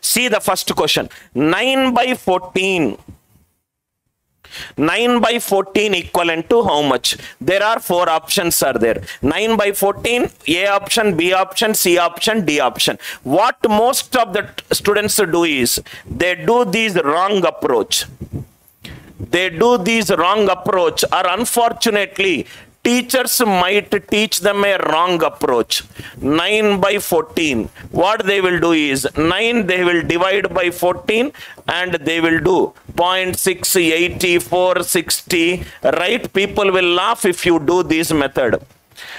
See the first question. 9 by 14. 9 by 14 equivalent to how much? There are four options are there. 9 by 14, A option, B option, C option, D option. What most of the students do is, they do this wrong approach. They do this wrong approach or unfortunately, teachers might teach them a wrong approach. 9 by 14 what they will do is 9 they will divide by 14 and they will do 0.6 84 60 right people will laugh if you do this method.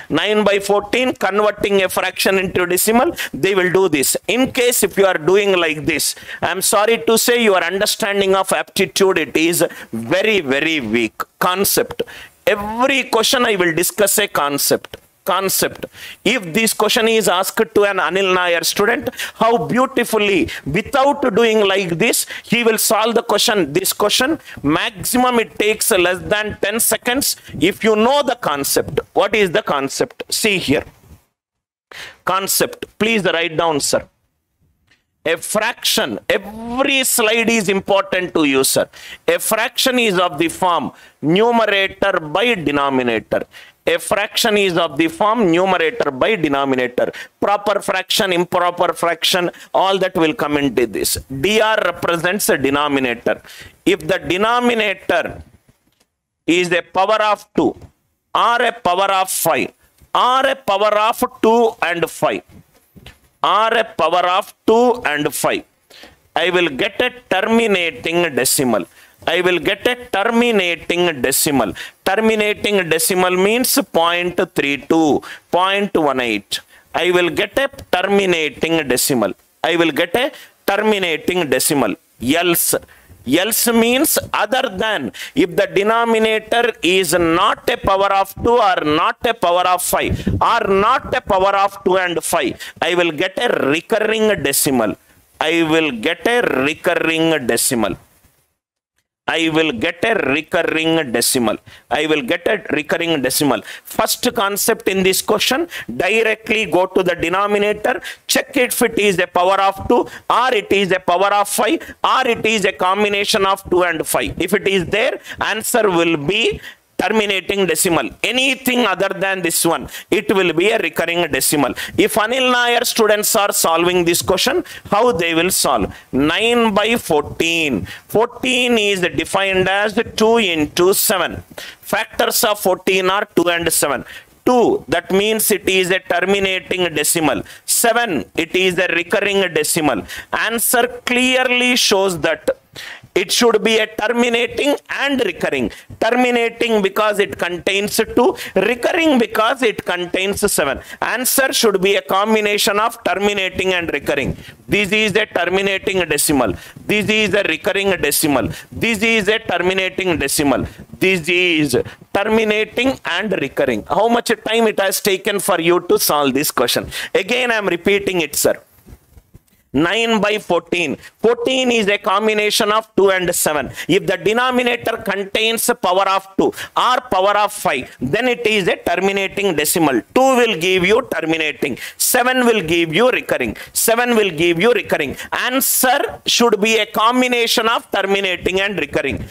9 by 14 converting a fraction into decimal they will do this. In case if you are doing like this i'm sorry to say your understanding of aptitude it is very very weak concept every question i will discuss a concept. Concept. If this question is asked to an anil nair student how beautifully without doing like this he will solve the question this question. Maximum it takes less than 10 seconds. If you know the concept what is the concept? See here. Concept. Please write down sir a fraction every slide is important to you sir. A fraction is of the form numerator by denominator. A fraction is of the form numerator by denominator. Proper fraction improper fraction all that will come into this. Dr represents a denominator. If the denominator is a power of 2 or a power of 5 or a power of 2 and 5 or a power of 2 and 5 i will get a terminating decimal. I will get a terminating decimal. Terminating decimal means 0.32 0.18 i will get a terminating decimal. I will get a terminating decimal. Else else means other than if the denominator is not a power of 2 or not a power of 5 or not a power of 2 and 5 i will get a recurring decimal. I will get a recurring decimal I will get a recurring decimal. I will get a recurring decimal. First concept in this question, directly go to the denominator, check if it is a power of 2 or it is a power of 5 or it is a combination of 2 and 5. If it is there, answer will be terminating decimal. Anything other than this one, it will be a recurring decimal. If Anil Nair students are solving this question, how they will solve? 9 by 14. 14 is defined as 2 into 7. Factors of 14 are 2 and 7. 2 that means it is a terminating decimal 7 it is a recurring decimal answer clearly shows that it should be a terminating and recurring. Terminating because it contains 2 recurring because it contains 7 answer should be a combination of terminating and recurring. This is a terminating decimal. This is a recurring decimal. This is a terminating decimal. This is terminating and recurring. How much time it has taken for you to solve this question? Again i am repeating it sir 9 by 14. 14 is a combination of 2 and 7. If the denominator contains a power of 2 or power of 5, then it is a terminating decimal. 2 will give you terminating. 7 will give you recurring. 7 will give you recurring. Answer should be a combination of terminating and recurring.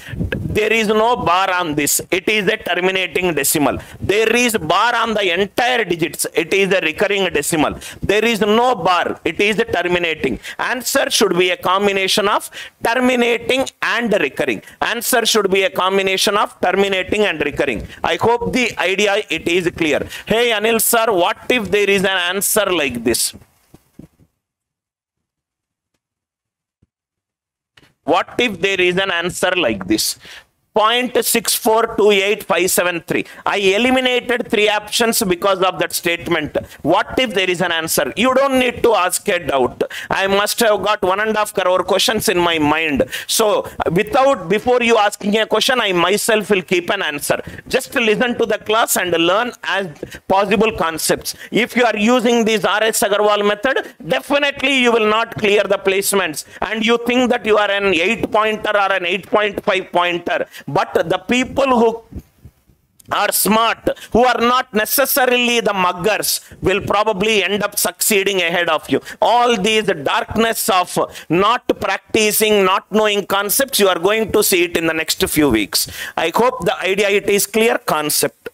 There is no bar on this. It is a terminating decimal. There is bar on the entire digits. It is a recurring decimal. There is no bar. It is a terminating. Answer should be a combination of terminating and recurring. Answer should be a combination of terminating and recurring. I hope the idea it is clear. Hey Anil sir, what if there is an answer like this? What if there is an answer like this? 0.6428573. I eliminated three options because of that statement. What if there is an answer? You don't need to ask a doubt. I must have got one and a half crore questions in my mind. So without, before you asking a question, I myself will keep an answer. Just listen to the class and learn as possible concepts. If you are using this RS Agarwal method, definitely you will not clear the placements. And you think that you are an 8 pointer or an 8.5 pointer but the people who are smart, who are not necessarily the muggers, will probably end up succeeding ahead of you. All these darkness of not practicing, not knowing concepts, you are going to see it in the next few weeks. I hope the idea it is clear concept.